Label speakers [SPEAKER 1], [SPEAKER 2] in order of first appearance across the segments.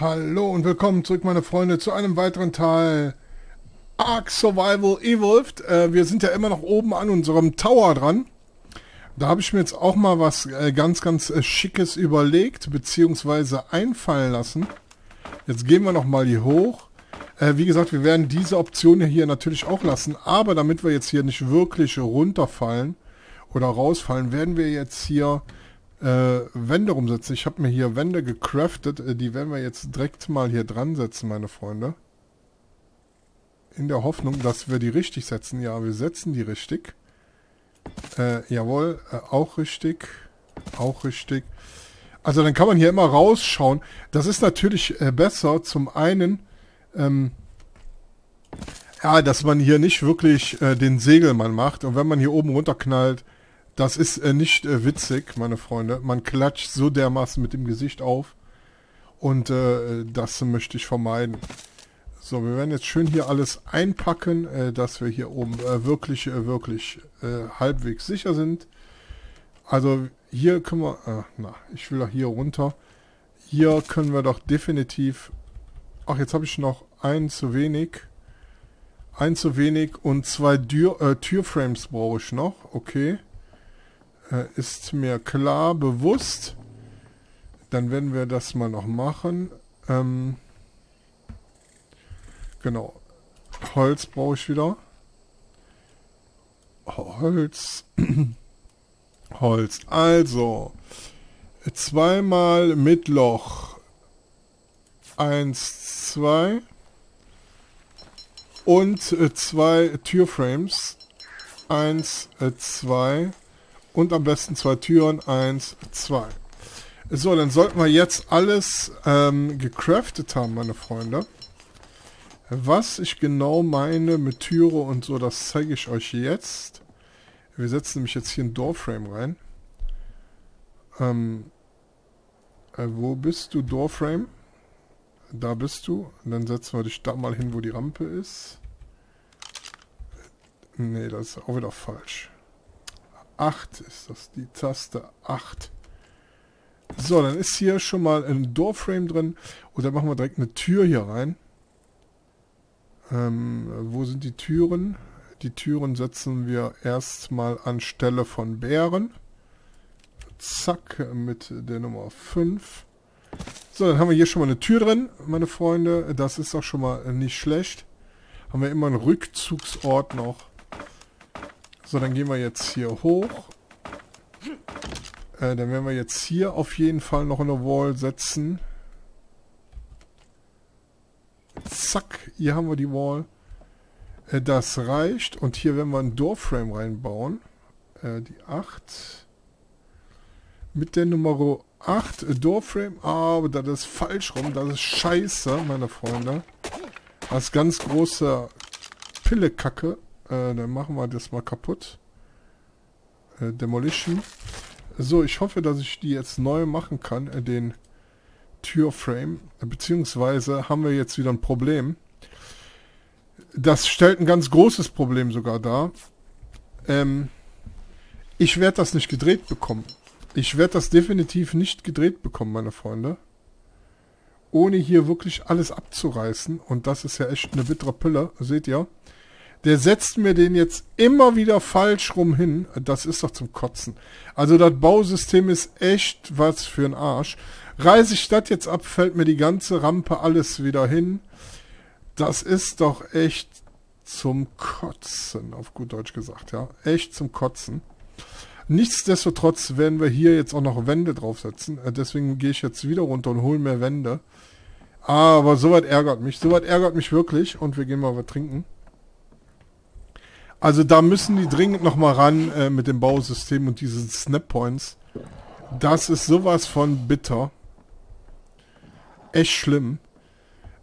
[SPEAKER 1] Hallo und willkommen zurück, meine Freunde, zu einem weiteren Teil Ark Survival Evolved. Äh, wir sind ja immer noch oben an unserem Tower dran. Da habe ich mir jetzt auch mal was äh, ganz, ganz äh, Schickes überlegt, beziehungsweise einfallen lassen. Jetzt gehen wir nochmal hier hoch. Äh, wie gesagt, wir werden diese Option hier natürlich auch lassen, aber damit wir jetzt hier nicht wirklich runterfallen oder rausfallen, werden wir jetzt hier äh, Wände rumsetzen. Ich habe mir hier Wände gecraftet. Äh, die werden wir jetzt direkt mal hier dran setzen, meine Freunde. In der Hoffnung, dass wir die richtig setzen. Ja, wir setzen die richtig. Äh, jawohl, äh, auch richtig. Auch richtig. Also dann kann man hier immer rausschauen. Das ist natürlich äh, besser. Zum einen, ähm, ja, dass man hier nicht wirklich äh, den Segelmann macht. Und wenn man hier oben runterknallt, das ist äh, nicht äh, witzig, meine Freunde. Man klatscht so dermaßen mit dem Gesicht auf. Und äh, das möchte ich vermeiden. So, wir werden jetzt schön hier alles einpacken, äh, dass wir hier oben äh, wirklich, äh, wirklich halbwegs sicher sind. Also hier können wir, na, ich will doch hier runter. Hier können wir doch definitiv, ach jetzt habe ich noch einen zu wenig. Ein zu wenig und zwei Tür, Türframes brauche ich noch, okay äh, ist mir klar bewusst. Dann werden wir das mal noch machen. Ähm, genau. Holz brauche ich wieder. Holz. Holz. Also. Zweimal mit Loch. Eins, zwei. Und äh, zwei Türframes. Eins, äh, zwei. Und am besten zwei Türen. Eins, zwei. So, dann sollten wir jetzt alles ähm, gecraftet haben, meine Freunde. Was ich genau meine mit Türe und so, das zeige ich euch jetzt. Wir setzen nämlich jetzt hier ein Doorframe rein. Ähm, äh, wo bist du, Doorframe? Da bist du. Und dann setzen wir dich da mal hin, wo die Rampe ist. Nee, das ist auch wieder falsch. 8 ist das, die Taste 8. So, dann ist hier schon mal ein Doorframe drin. Und dann machen wir direkt eine Tür hier rein. Ähm, wo sind die Türen? Die Türen setzen wir erstmal anstelle von Bären. Zack, mit der Nummer 5. So, dann haben wir hier schon mal eine Tür drin, meine Freunde. Das ist auch schon mal nicht schlecht. Haben wir immer einen Rückzugsort noch. So, dann gehen wir jetzt hier hoch. Äh, dann werden wir jetzt hier auf jeden Fall noch eine Wall setzen. Zack, hier haben wir die Wall. Äh, das reicht. Und hier werden wir ein Doorframe reinbauen. Äh, die 8. Mit der Nummer 8 äh, Doorframe. Ah, aber das ist falsch rum. Das ist scheiße, meine Freunde. Das ist ganz große Pillekacke. Äh, dann machen wir das mal kaputt. Äh, Demolition. So, ich hoffe, dass ich die jetzt neu machen kann, äh, den Türframe. Beziehungsweise haben wir jetzt wieder ein Problem. Das stellt ein ganz großes Problem sogar dar. Ähm, ich werde das nicht gedreht bekommen. Ich werde das definitiv nicht gedreht bekommen, meine Freunde. Ohne hier wirklich alles abzureißen. Und das ist ja echt eine bittere Pille, seht ihr. Der setzt mir den jetzt immer wieder falsch rum hin. Das ist doch zum Kotzen. Also das Bausystem ist echt was für ein Arsch. Reiße ich das jetzt ab, fällt mir die ganze Rampe alles wieder hin. Das ist doch echt zum Kotzen, auf gut Deutsch gesagt, ja. Echt zum Kotzen. Nichtsdestotrotz werden wir hier jetzt auch noch Wände draufsetzen. Äh, deswegen gehe ich jetzt wieder runter und hole mehr Wände. Aber soweit ärgert mich. Soweit ärgert mich wirklich. Und wir gehen mal was trinken. Also da müssen die dringend nochmal ran äh, mit dem Bausystem und diesen Snap Points. Das ist sowas von bitter. Echt schlimm.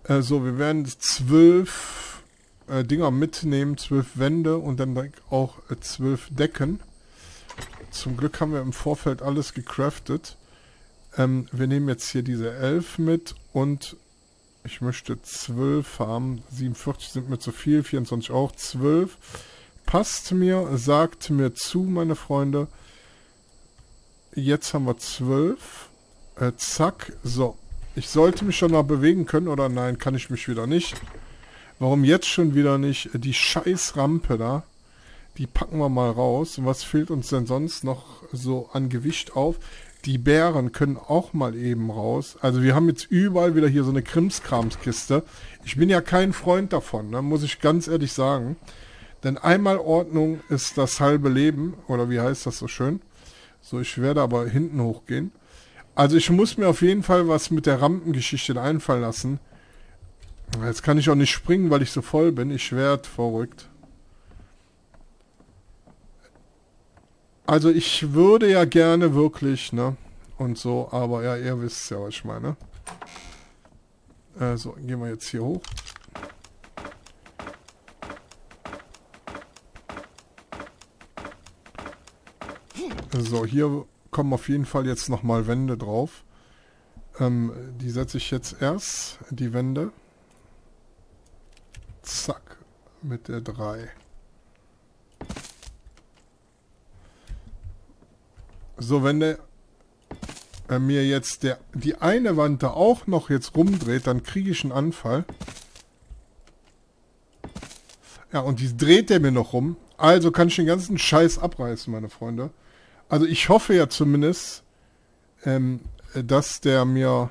[SPEAKER 1] Äh, so, wir werden zwölf äh, Dinger mitnehmen, zwölf Wände und dann auch äh, zwölf Decken. Zum Glück haben wir im Vorfeld alles gecraftet. Ähm, wir nehmen jetzt hier diese elf mit und ich möchte zwölf haben. 47 sind mir zu viel, 24 auch, zwölf passt mir, sagt mir zu, meine Freunde. Jetzt haben wir zwölf. Äh, zack, so. Ich sollte mich schon noch bewegen können, oder nein, kann ich mich wieder nicht. Warum jetzt schon wieder nicht? Die scheiß Rampe da. Die packen wir mal raus. Was fehlt uns denn sonst noch so an Gewicht auf? Die Bären können auch mal eben raus. Also wir haben jetzt überall wieder hier so eine Krimskramskiste. Ich bin ja kein Freund davon, ne? muss ich ganz ehrlich sagen. Denn einmal Ordnung ist das halbe Leben. Oder wie heißt das so schön? So, ich werde aber hinten hochgehen. Also ich muss mir auf jeden Fall was mit der Rampengeschichte einfallen lassen. Jetzt kann ich auch nicht springen, weil ich so voll bin. Ich werde verrückt. Also ich würde ja gerne wirklich, ne? Und so, aber ja, ihr wisst ja, was ich meine. Äh, so, gehen wir jetzt hier hoch. So, hier kommen auf jeden Fall jetzt nochmal Wände drauf. Ähm, die setze ich jetzt erst, die Wände. Zack, mit der 3. So, wenn der äh, mir jetzt der, die eine Wand da auch noch jetzt rumdreht, dann kriege ich einen Anfall. Ja, und die dreht der mir noch rum. Also kann ich den ganzen Scheiß abreißen, meine Freunde. Also ich hoffe ja zumindest, ähm, dass der mir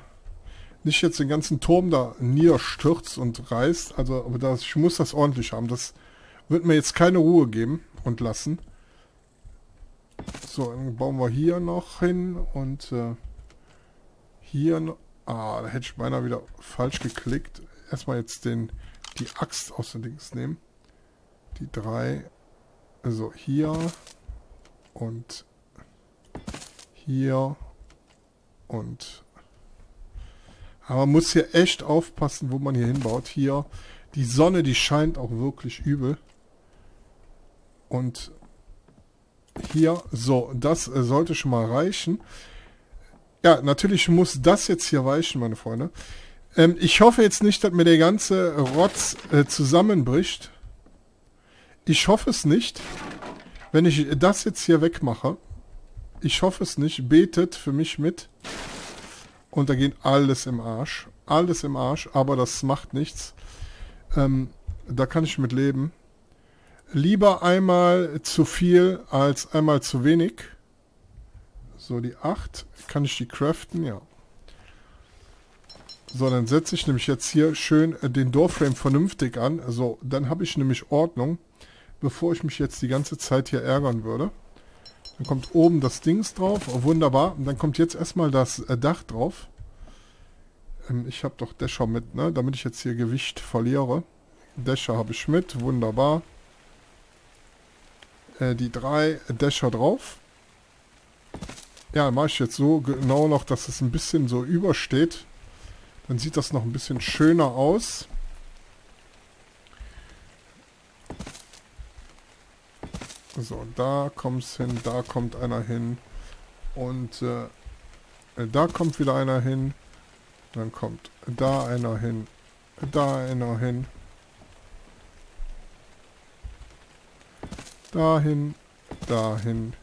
[SPEAKER 1] nicht jetzt den ganzen Turm da niederstürzt und reißt. Also, aber das, ich muss das ordentlich haben. Das wird mir jetzt keine Ruhe geben und lassen. So, dann bauen wir hier noch hin und äh, hier noch. Ah, da hätte ich beinahe wieder falsch geklickt. Erstmal jetzt den die Axt aus den Dings nehmen. Die drei. Also hier und hier und aber man muss hier echt aufpassen, wo man hier hinbaut. Hier, die Sonne, die scheint auch wirklich übel. Und hier, so, das äh, sollte schon mal reichen. Ja, natürlich muss das jetzt hier reichen, meine Freunde. Ähm, ich hoffe jetzt nicht, dass mir der ganze Rotz äh, zusammenbricht. Ich hoffe es nicht. Wenn ich das jetzt hier wegmache. Ich hoffe es nicht. Betet für mich mit. Und da geht alles im Arsch. Alles im Arsch, aber das macht nichts. Ähm, da kann ich mit leben. Lieber einmal zu viel als einmal zu wenig. So, die 8. Kann ich die craften? Ja. So, dann setze ich nämlich jetzt hier schön den Doorframe vernünftig an. So, dann habe ich nämlich Ordnung, bevor ich mich jetzt die ganze Zeit hier ärgern würde. Dann kommt oben das Dings drauf. Oh, wunderbar. Und dann kommt jetzt erstmal das äh, Dach drauf. Ähm, ich habe doch Dächer mit, ne? Damit ich jetzt hier Gewicht verliere. Dächer habe ich mit. Wunderbar äh, die drei Dächer drauf. Ja, mache ich jetzt so genau noch, dass es ein bisschen so übersteht. Dann sieht das noch ein bisschen schöner aus. So, da kommt es hin, da kommt einer hin. Und äh, da kommt wieder einer hin. Dann kommt da einer hin. Da einer hin. Dahin, dahin.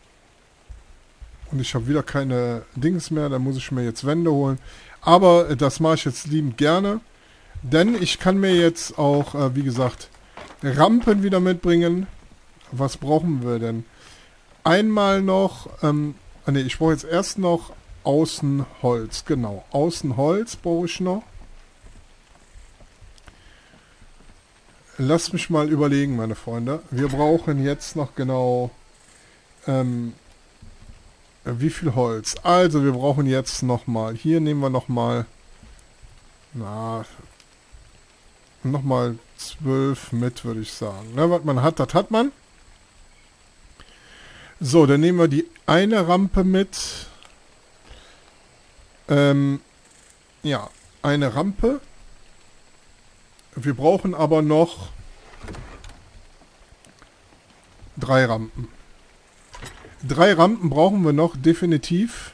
[SPEAKER 1] Und ich habe wieder keine Dings mehr, da muss ich mir jetzt Wände holen. Aber das mache ich jetzt liebend gerne. Denn ich kann mir jetzt auch, äh, wie gesagt, Rampen wieder mitbringen. Was brauchen wir denn? Einmal noch, ähm, ne, ich brauche jetzt erst noch Außenholz. Genau, Außenholz brauche ich noch. Lass mich mal überlegen, meine Freunde. Wir brauchen jetzt noch genau... Ähm, wie viel Holz? Also, wir brauchen jetzt nochmal... Hier nehmen wir nochmal... Na... Nochmal zwölf mit, würde ich sagen. Na, was man hat, das hat man. So, dann nehmen wir die eine Rampe mit. Ähm, ja, eine Rampe. Wir brauchen aber noch drei Rampen. Drei Rampen brauchen wir noch, definitiv.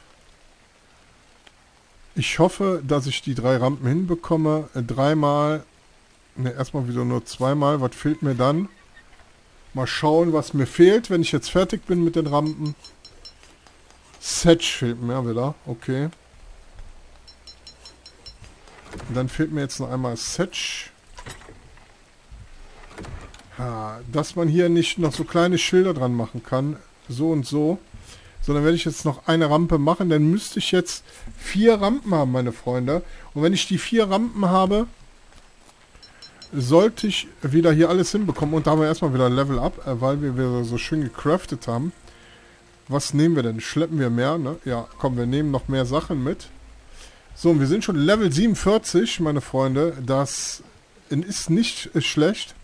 [SPEAKER 1] Ich hoffe, dass ich die drei Rampen hinbekomme. Dreimal, ne, erstmal wieder nur zweimal. Was fehlt mir dann? Mal schauen, was mir fehlt, wenn ich jetzt fertig bin mit den Rampen. Setch fehlt mir wieder, okay. Dann fehlt mir jetzt noch einmal Setch. Ja, dass man hier nicht noch so kleine Schilder dran machen kann. So und so. Sondern werde ich jetzt noch eine Rampe machen. Dann müsste ich jetzt vier Rampen haben, meine Freunde. Und wenn ich die vier Rampen habe, sollte ich wieder hier alles hinbekommen. Und da haben wir erstmal wieder Level Up, äh, weil wir wieder so schön gecraftet haben. Was nehmen wir denn? Schleppen wir mehr, ne? Ja, komm, wir nehmen noch mehr Sachen mit. So, und wir sind schon Level 47, meine Freunde. Das ist nicht schlecht.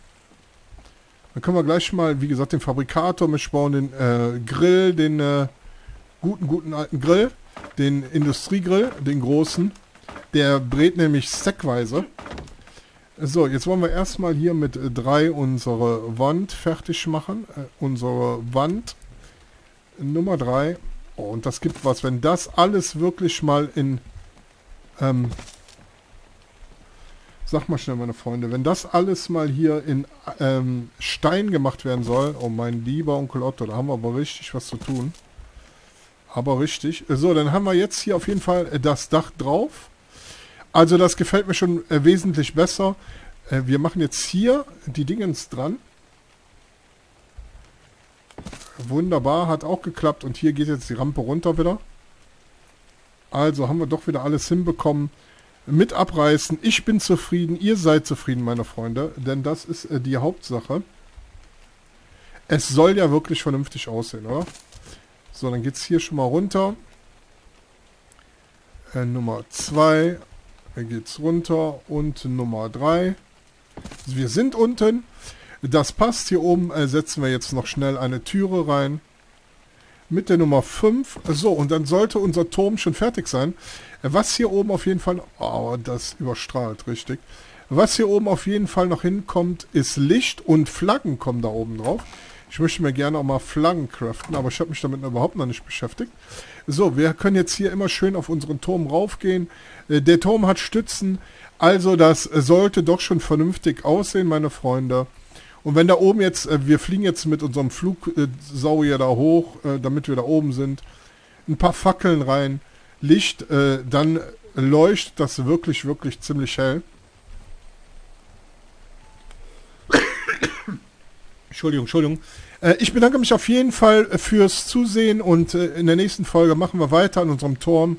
[SPEAKER 1] Dann können wir gleich mal, wie gesagt, den Fabrikator mitbauen, den äh, Grill, den äh, guten, guten alten Grill, den Industriegrill, den großen. Der brät nämlich stackweise. So, jetzt wollen wir erstmal hier mit drei unsere Wand fertig machen. Äh, unsere Wand Nummer drei. Oh, und das gibt was, wenn das alles wirklich mal in ähm, sag mal schnell, meine Freunde, wenn das alles mal hier in ähm, Stein gemacht werden soll, oh mein lieber Onkel Otto, da haben wir aber richtig was zu tun. Aber richtig. So, dann haben wir jetzt hier auf jeden Fall äh, das Dach drauf. Also das gefällt mir schon äh, wesentlich besser. Äh, wir machen jetzt hier die Dingens dran. Wunderbar, hat auch geklappt. Und hier geht jetzt die Rampe runter wieder. Also haben wir doch wieder alles hinbekommen. Mit abreißen. Ich bin zufrieden. Ihr seid zufrieden, meine Freunde. Denn das ist äh, die Hauptsache. Es soll ja wirklich vernünftig aussehen, oder? So, dann geht es hier schon mal runter. Äh, Nummer 2. geht es runter. Und Nummer 3. Wir sind unten. Das passt. Hier oben äh, setzen wir jetzt noch schnell eine Türe rein mit der Nummer 5. So, und dann sollte unser Turm schon fertig sein. Was hier oben auf jeden Fall... Oh, das überstrahlt richtig. Was hier oben auf jeden Fall noch hinkommt, ist Licht und Flaggen kommen da oben drauf. Ich möchte mir gerne auch mal Flaggen craften, aber ich habe mich damit überhaupt noch nicht beschäftigt. So, wir können jetzt hier immer schön auf unseren Turm raufgehen. Äh, der Turm hat Stützen, also das sollte doch schon vernünftig aussehen, meine Freunde. Und wenn da oben jetzt, äh, wir fliegen jetzt mit unserem Flugsaurier da hoch, äh, damit wir da oben sind, ein paar Fackeln rein, Licht, dann leuchtet das wirklich, wirklich ziemlich hell. Entschuldigung, Entschuldigung. Äh, ich bedanke mich auf jeden Fall fürs Zusehen und äh, in der nächsten Folge machen wir weiter an unserem Turm.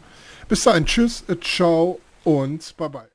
[SPEAKER 1] Bis dahin, tschüss, äh, ciao und bye bye.